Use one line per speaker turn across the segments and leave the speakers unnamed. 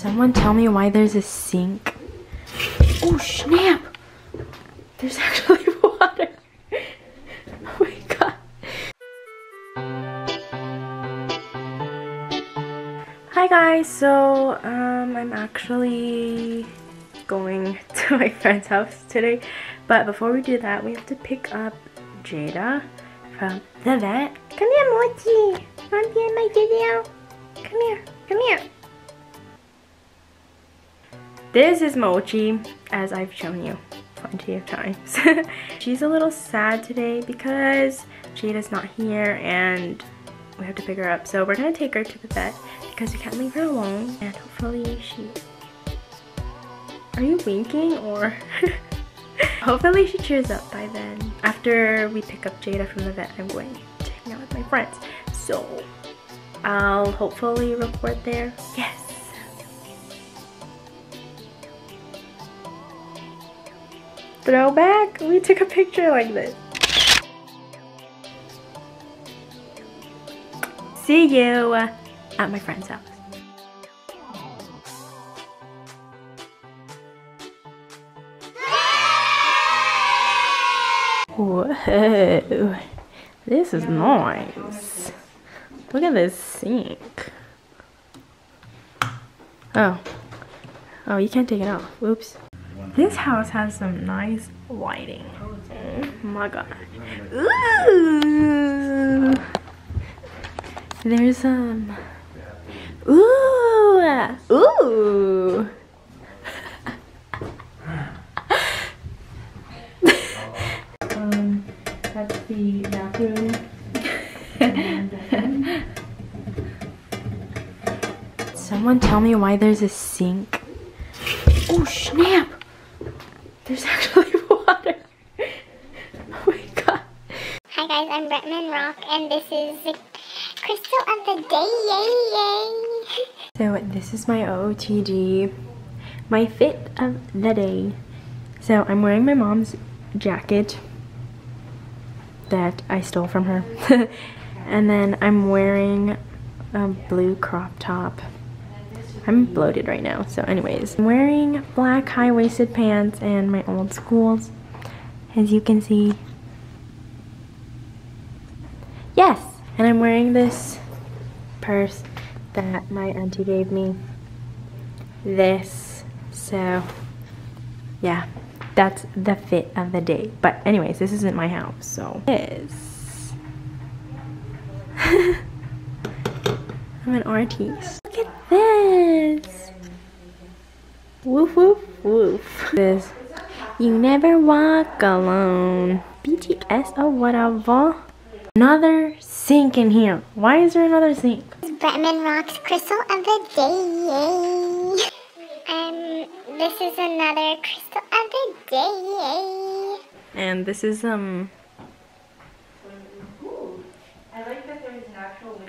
Someone tell me why there's a sink. Oh snap! There's actually water. Oh my god. Hi guys, so um, I'm actually going to my friend's house today. But before we do that, we have to pick up Jada from the vet. Come here, Mochi. Want to be in my video? Come here. Come here. This is Mochi, as I've shown you plenty of times. She's a little sad today because Jada's not here and we have to pick her up. So we're gonna take her to the vet because we can't leave her alone and hopefully she... Are you winking or... hopefully she cheers up by then. After we pick up Jada from the vet, I'm going to hang out with my friends. So I'll hopefully record there. Yes! Throwback? We took a picture like this. See you at my friend's house. Whoa, this is nice. Look at this sink. Oh. Oh, you can't take it off. Whoops. This house has some nice lighting. Oh my god. Ooh. There's some. Um, ooh. Ooh. um, that's the bathroom. Someone tell me why there's a sink. Oh snap! There's actually water. Oh my god.
Hi guys, I'm Bretman Rock and this is the crystal of the day. Yay yay!
So this is my OOTD, my fit of the day. So I'm wearing my mom's jacket that I stole from her. and then I'm wearing a blue crop top. I'm bloated right now, so anyways. I'm wearing black high-waisted pants and my old schools, as you can see. Yes! And I'm wearing this purse that my auntie gave me. This, so yeah, that's the fit of the day. But anyways, this isn't my house, so this. I'm an artiste. This. Woof woof woof. This. You never walk alone. BTS or whatever. Another sink in here. Why is there another sink?
This is Bretman Rock's crystal of the day. Um, this is another crystal of the day.
And this is um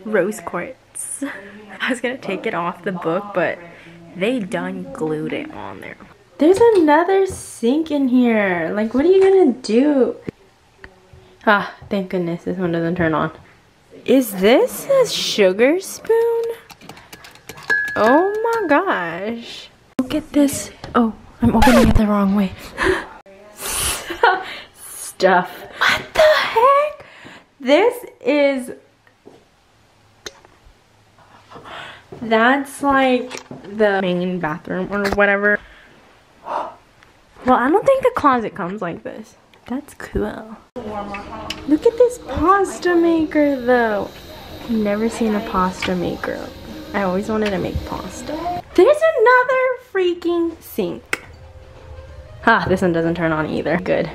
rose quartz. I was gonna take it off the book, but they done glued it on there. There's another sink in here. Like, what are you gonna do? Ah, thank goodness this one doesn't turn on. Is this a sugar spoon? Oh my gosh. Look at this. Oh, I'm opening it the wrong way. Stuff. What the heck? This is That's like the main bathroom or whatever. Well, I don't think the closet comes like this. That's cool. Look at this pasta maker though. I've never seen a pasta maker. I always wanted to make pasta. There's another freaking sink. Ha, this one doesn't turn on either. Good.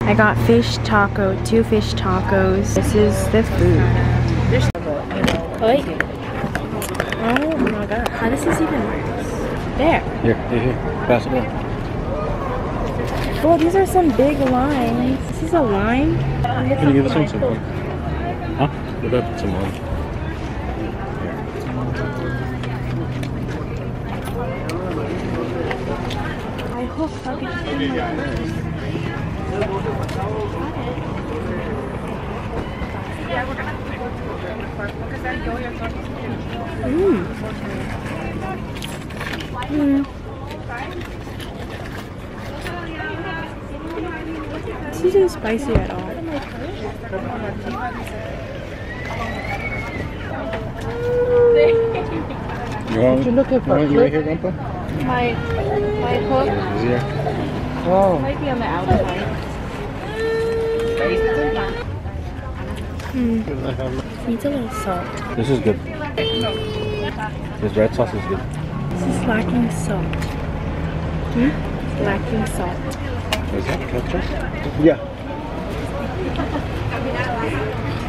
I got fish taco, two fish tacos. This is the food. Oi. Oh my god. How does this even work? There.
Here, here, here. Pass it on.
Oh, these are some big lines. This is a line.
Can you give us some some? Huh? What about some on?
I hope I can find my purse. Mm. This isn't spicy at all.
You want,
you looking for?
you want you right here, Grandpa?
My my hook
Is here?
oh. might be on the outside.
Mm. Needs a little salt.
This is good. This red sauce is good.
This is lacking salt. Hmm? It's lacking salt.
Is that ketchup? Yeah.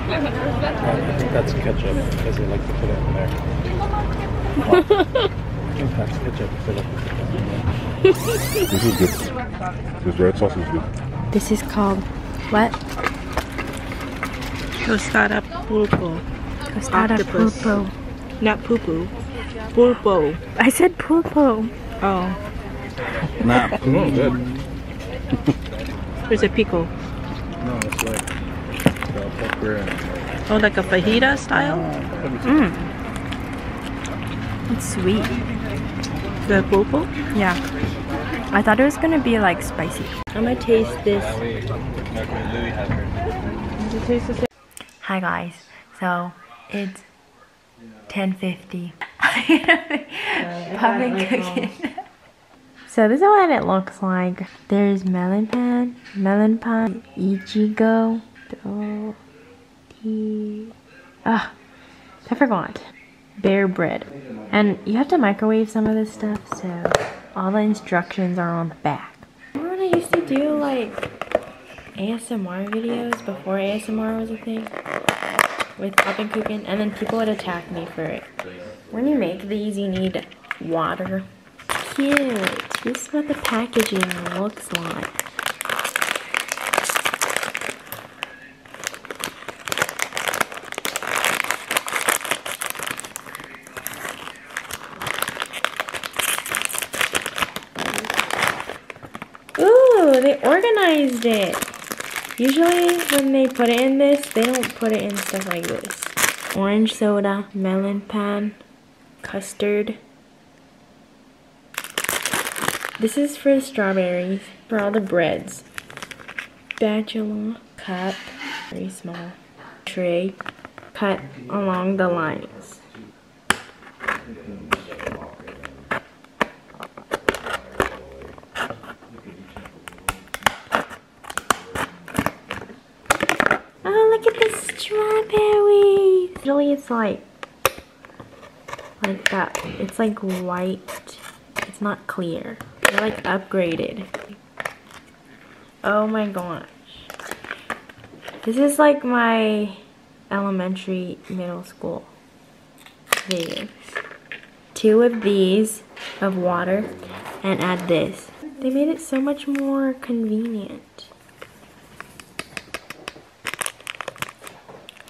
I think that's ketchup because they like to put it in there. I think that's ketchup because they like to put it in there. This is good. This red sauce is good.
This is called what?
Tostada pulpo.
Tostada
Octopus.
pulpo.
Not poo poo. Pulpo.
I said pulpo.
Oh.
Nah. Oh, good.
There's a pico.
No, it's like the pepper and
Oh, like a fajita style?
Mmm. It's sweet.
The pulpo?
Yeah. I thought it was gonna be like spicy. I'm gonna taste this.
Does it taste the same?
Hi guys. So it's 10:50. Popin' Cookin'. So this is what it looks like. There's melon pan, melon pan, ichigo, do, tea. Ah, I forgot. Bear bread. And you have to microwave some of this stuff, so all the instructions are on the back. Remember I used to do like ASMR videos before ASMR was a thing? With Poppin' Cookin', and then people would attack me for it. When you make these, you need water. Cute. This is what the packaging looks like. Ooh, they organized it. Usually when they put it in this, they don't put it in stuff like this. Orange soda, melon pan, custard. This is for the strawberries, for all the breads. Spatula, cup, very small, tray, cut along the lines. Oh, look at the strawberries. Usually it's like, like that. It's like white. It's not clear. They're like upgraded. Oh my gosh. This is like my elementary, middle school videos. Two of these of water and add this. They made it so much more convenient.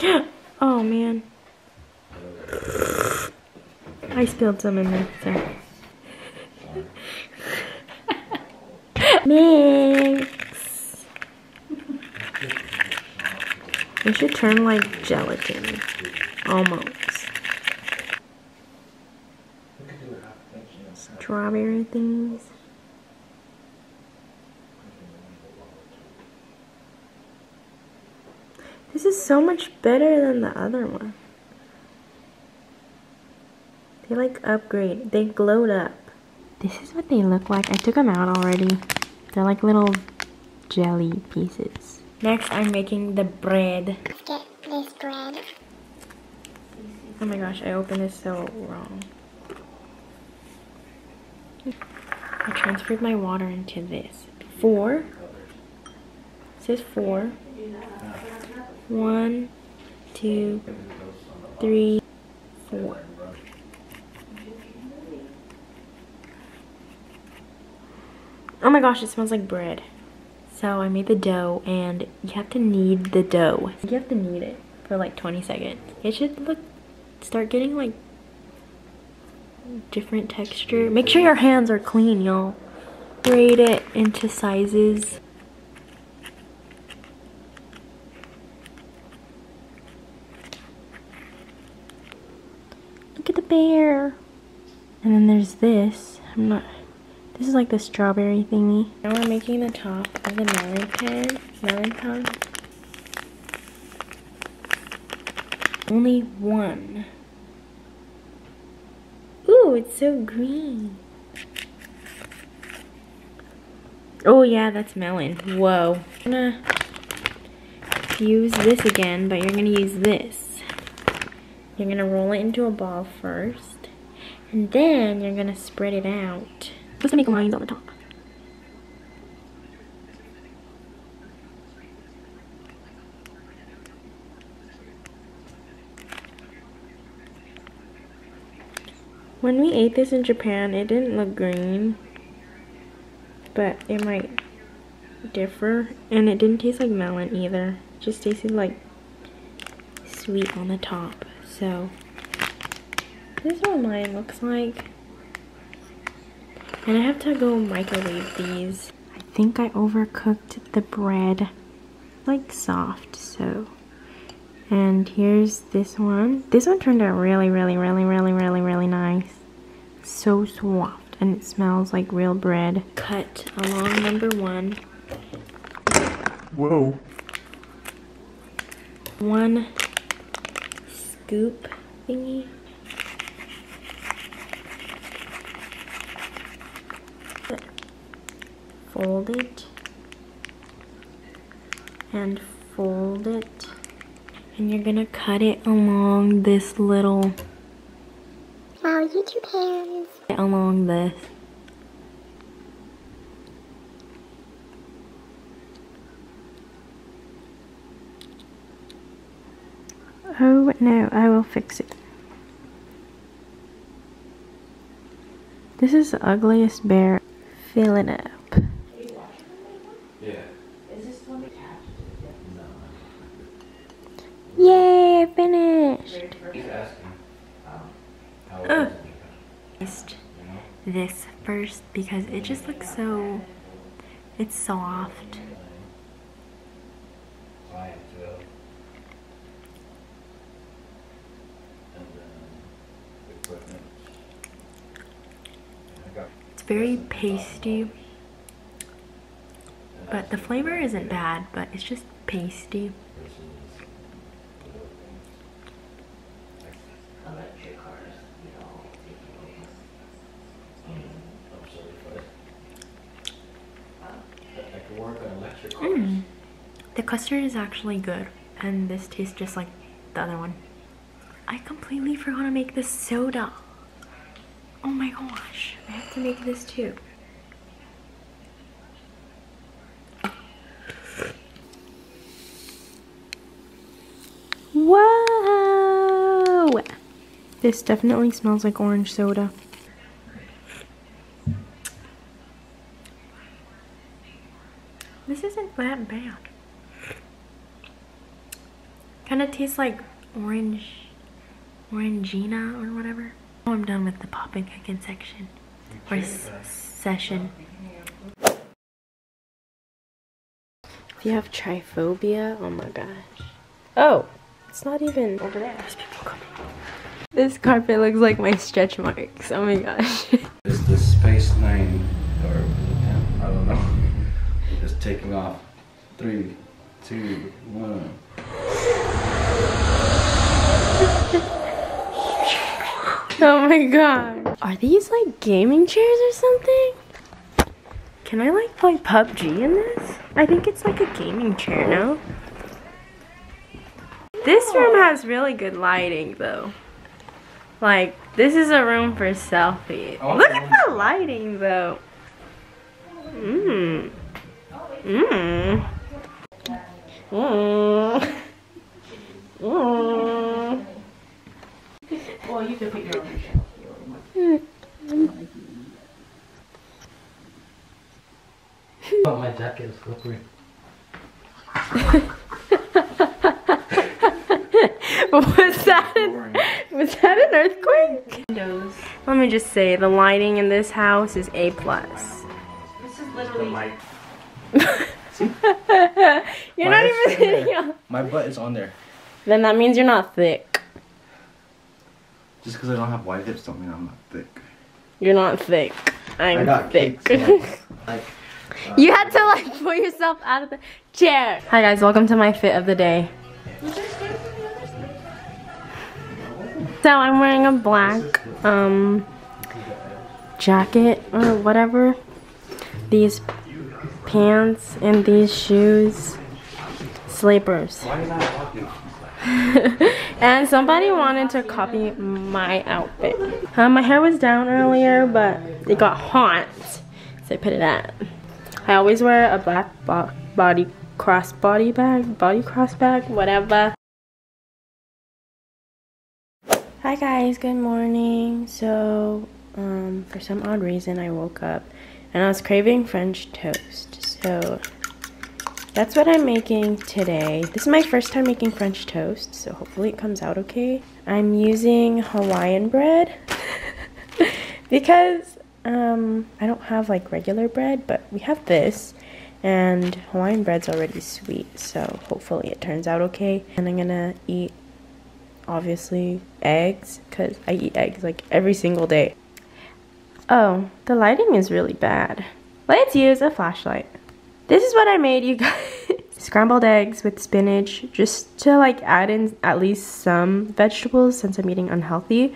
oh man. I spilled some in there. Mix. It should turn like gelatin. Almost. Strawberry things. This is so much better than the other one. They like upgrade. They glowed up. This is what they look like. I took them out already. They're like little jelly pieces. Next, I'm making the bread.
Let's get this bread.
Oh my gosh, I opened this so wrong. I transferred my water into this. Four. It says four. One, two, three, four. Oh my gosh, it smells like bread. So I made the dough and you have to knead the dough. You have to knead it for like 20 seconds. It should look, start getting like different texture. Make sure your hands are clean, y'all. Grade it into sizes. Look at the bear. And then there's this. I'm not. This is like the strawberry thingy. Now we're making the top of the melon pen. Melon pen. Only one. Ooh, it's so green. Oh yeah, that's melon. Whoa. I'm gonna use this again, but you're gonna use this. You're gonna roll it into a ball first, and then you're gonna spread it out. Supposed to make lines on the top. When we ate this in Japan, it didn't look green, but it might differ. And it didn't taste like melon either. It just tasted like sweet on the top. So, this is what mine looks like. And I have to go microwave these. I think I overcooked the bread. Like soft, so. And here's this one. This one turned out really, really, really, really, really, really nice. So soft. And it smells like real bread. Cut along number one.
Whoa.
One scoop thingy. Fold it. And fold it. And you're gonna cut it along this little,
Wow, YouTube hands.
along this. Oh no, I will fix it. This is the ugliest bear. Fill it up.
Yeah.
Yay, I finished!
He's asking. Um, how
Ugh. this first because it just looks so. It's soft.
Science, yeah. And then equipment. I got
It's very pasty, but the flavor isn't bad, but it's just pasty.
I could work on electric
Mm. The custard is actually good, and this tastes just like the other one. I completely forgot to make this soda. Oh my gosh, I have to make this too. Whoa! This definitely smells like orange soda. This isn't that bad. Kind of tastes like orange, orangina or whatever. Oh, I'm done with the Popin' Cookin' section or session. If you have triphobia, oh my gosh. Oh, it's not even over there. There's people coming. This carpet looks like my stretch marks. Oh my gosh.
Is the Space Nine or I don't know. It's taking off. Three, two, one.
Oh my god. Are these like gaming chairs or something? Can I like play PUBG in this? I think it's like a gaming chair, no? This room has really good lighting though. Like, this is a room for selfies.
Oh,
Look at the lighting though. Mmm. Mmm. Mmm. Mmm.
Well, you can pick your own.
Oh, my jacket is slippery.
was that an, was that an earthquake?
Windows.
Let me just say, the lighting in this house is A plus.
This is literally.
you're
My
not even
in
sitting on.
My butt is on there.
Then that means you're not thick.
Just because I don't have wide hips don't mean I'm not thick.
You're not thick. I'm
I got
thick.
cakes. Like,
you had to like pull yourself out of the chair. Hi guys, welcome to my fit of the day. So I'm wearing a black um jacket or whatever. These pants and these shoes. Slippers. and somebody wanted to copy my outfit. Um, my hair was down earlier, but it got hot, so I put it up. I always wear a black bo body cross body bag, body cross bag, whatever. Hi guys, good morning. So, um, for some odd reason, I woke up and I was craving French toast. So, that's what I'm making today. This is my first time making French toast, so hopefully it comes out okay. I'm using Hawaiian bread because um, I don't have like regular bread, but we have this and Hawaiian bread's already sweet, so hopefully it turns out okay. And I'm gonna eat obviously eggs because I eat eggs like every single day. Oh, the lighting is really bad. Let's use a flashlight. This is what I made, you guys. Scrambled eggs with spinach, just to like add in at least some vegetables since I'm eating unhealthy.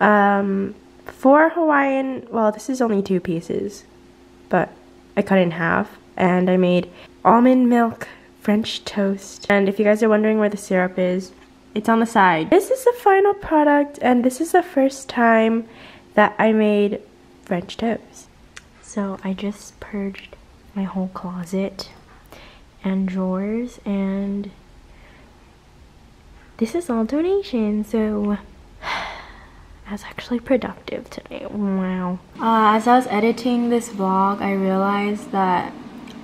Um, for Hawaiian, well, this is only two pieces, but I cut in half. And I made almond milk French toast. And if you guys are wondering where the syrup is, it's on the side. This is the final product, and this is the first time that I made French toast. So I just purged my whole closet and drawers and this is all donation so I was actually productive today. Wow. Uh, as I was editing this vlog I realized that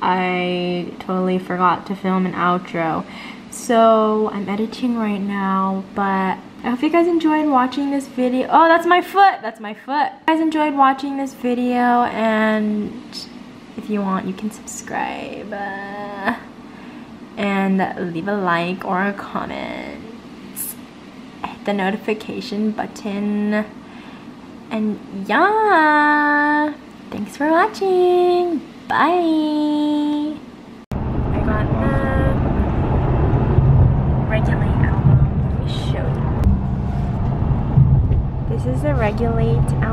I totally forgot to film an outro. So I'm editing right now but I hope you guys enjoyed watching this video. Oh that's my foot! That's my foot! You guys enjoyed watching this video and if you want, you can subscribe and leave a like or a comment. Hit the notification button. And yeah, thanks for watching. Bye. I got the. Let me show you. This is the Regulate.